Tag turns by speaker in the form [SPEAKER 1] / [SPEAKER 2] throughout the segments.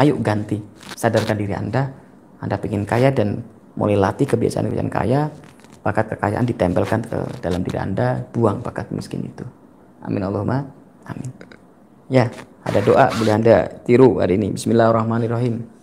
[SPEAKER 1] ayo ganti. Sadarkan diri anda. Anda ingin kaya dan mulai latih kebiasaan-kebiasaan kaya bakat kekayaan ditempelkan ke dalam diri anda buang bakat miskin itu. Amin Allahumma amin. Ya ada doa boleh anda tiru hari ini. Bismillahirrahmanirrahim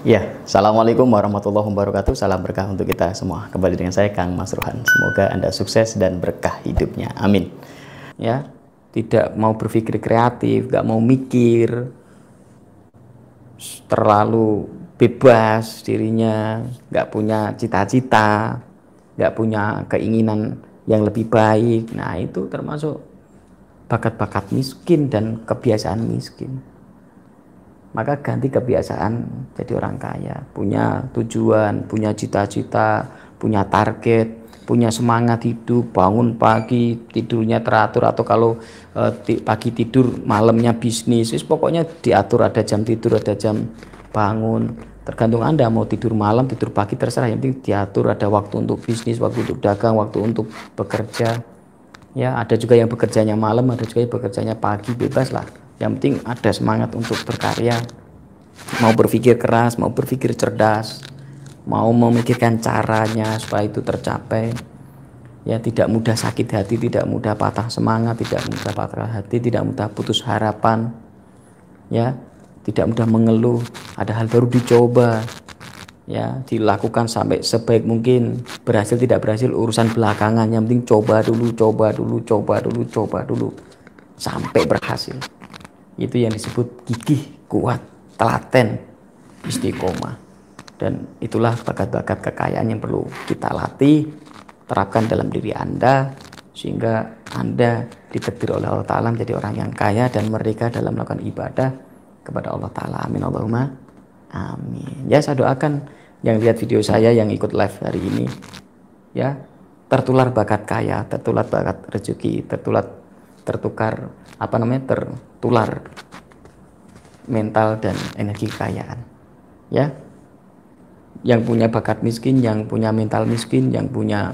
[SPEAKER 1] Ya, Assalamualaikum warahmatullahi wabarakatuh. Salam berkah untuk kita semua. Kembali dengan saya Kang Mas Ruhan. Semoga Anda sukses dan berkah hidupnya. Amin. Ya, tidak mau berpikir kreatif, gak mau mikir, terlalu bebas dirinya, gak punya cita-cita, gak punya keinginan yang lebih baik. Nah, itu termasuk bakat-bakat miskin dan kebiasaan miskin maka ganti kebiasaan jadi orang kaya. Punya tujuan punya cita-cita punya target punya semangat hidup bangun pagi tidurnya teratur atau kalau e, pagi tidur malamnya bisnis. Pokoknya diatur ada jam tidur ada jam bangun. Tergantung anda mau tidur malam tidur pagi terserah. Yang penting diatur ada waktu untuk bisnis waktu untuk dagang waktu untuk bekerja. Ya ada juga yang bekerjanya malam ada juga yang bekerjanya pagi bebas lah yang penting ada semangat untuk berkarya mau berpikir keras mau berpikir cerdas mau memikirkan caranya supaya itu tercapai. Ya tidak mudah sakit hati tidak mudah patah semangat tidak mudah patah hati tidak mudah putus harapan. Ya tidak mudah mengeluh ada hal baru dicoba. Ya dilakukan sampai sebaik mungkin berhasil tidak berhasil urusan belakangan. Yang penting coba dulu coba dulu coba dulu coba dulu sampai berhasil itu yang disebut gigih, kuat, telaten, istiqomah. Dan itulah bakat-bakat kekayaan yang perlu kita latih, terapkan dalam diri Anda, sehingga Anda ditakdir oleh Allah Ta'ala menjadi orang yang kaya dan merdeka dalam melakukan ibadah kepada Allah Ta'ala. Amin Allahumma. Amin. Ya saya doakan yang lihat video saya yang ikut live hari ini, ya tertular bakat kaya, tertular bakat rezeki, tertular tertukar apa namanya tertular mental dan energi kekayaan. Ya. Yang punya bakat miskin yang punya mental miskin yang punya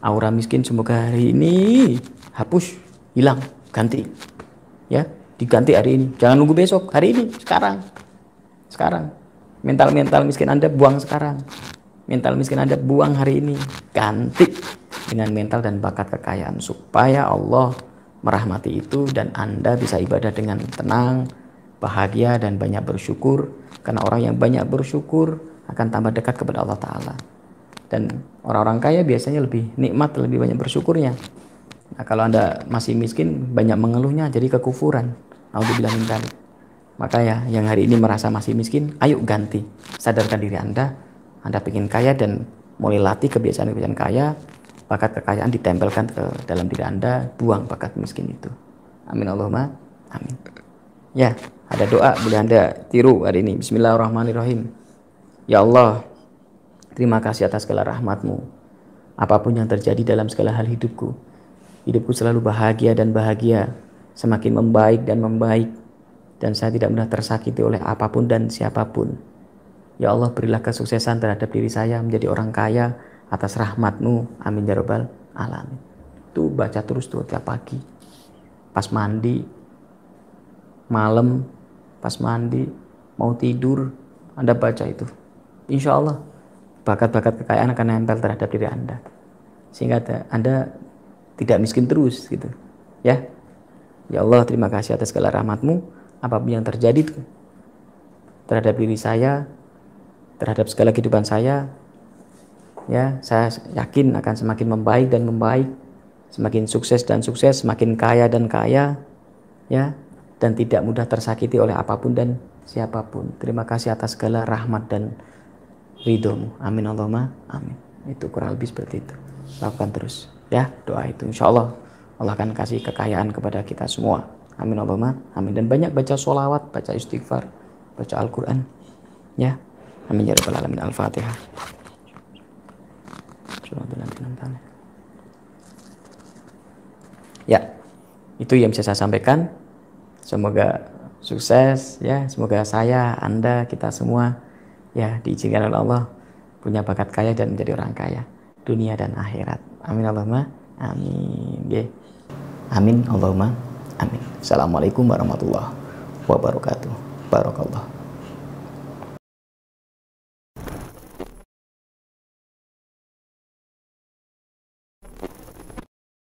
[SPEAKER 1] aura miskin semoga hari ini hapus hilang ganti. Ya diganti hari ini. Jangan nunggu besok hari ini sekarang. Sekarang. Mental mental miskin anda buang sekarang. Mental miskin anda buang hari ini. Ganti dengan mental dan bakat kekayaan supaya Allah merahmati itu dan Anda bisa ibadah dengan tenang, bahagia dan banyak bersyukur. Karena orang yang banyak bersyukur akan tambah dekat kepada Allah Ta'ala. Dan orang-orang kaya biasanya lebih nikmat, lebih banyak bersyukurnya. Nah kalau Anda masih miskin banyak mengeluhnya jadi kekufuran. Alhamdulillah minta maka ya yang hari ini merasa masih miskin ayo ganti. Sadarkan diri Anda. Anda ingin kaya dan mulai latih kebiasaan-kebiasaan kaya bakat kekayaan ditempelkan ke dalam diri Anda, buang bakat miskin itu. Amin Allahumma. Amin. Ya, ada doa boleh Anda tiru hari ini. Bismillahirrahmanirrahim. Ya Allah, terima kasih atas segala rahmatmu. Apa pun yang terjadi dalam segala hal hidupku, hidupku selalu bahagia dan bahagia, semakin membaik dan membaik, dan saya tidak mudah tersakiti oleh apa pun dan siapa pun. Ya Allah, berilah kesuksesan terhadap diri saya menjadi orang kaya, atas rahmatmu amin ya robbal alamin. Itu baca terus tuh tiap pagi. Pas mandi malam pas mandi mau tidur anda baca itu. Insya Allah bakat-bakat kekayaan akan nempel terhadap diri anda. Sehingga anda tidak miskin terus gitu. Ya? Ya Allah terima kasih atas segala rahmatmu. Apa pun yang terjadi terhadap diri saya terhadap segala kehidupan saya ya saya yakin akan semakin membaik dan membaik semakin sukses dan sukses semakin kaya dan kaya ya dan tidak mudah tersakiti oleh apa pun dan siapa pun. Terima kasih atas segala rahmat dan ridhomu. Amin Allahumma amin. Itu kurang lebih seperti itu. Lakukan terus ya doa itu. Insya Allah Allah akan kasih kekayaan kepada kita semua. Amin Allahumma amin. Dan banyak baca sholawat baca istighfar baca Al-Quran ya. Amin ya rabbal alamin. Al-fatihah ya itu yang bisa saya sampaikan. Semoga sukses ya. Semoga saya anda kita semua ya diizinkan oleh Allah punya bakat kaya dan menjadi orang kaya dunia dan akhirat. Amin Allahumma amin. Ya amin Allahumma amin. Assalamualaikum warahmatullahi wabarakatuh. Barakallah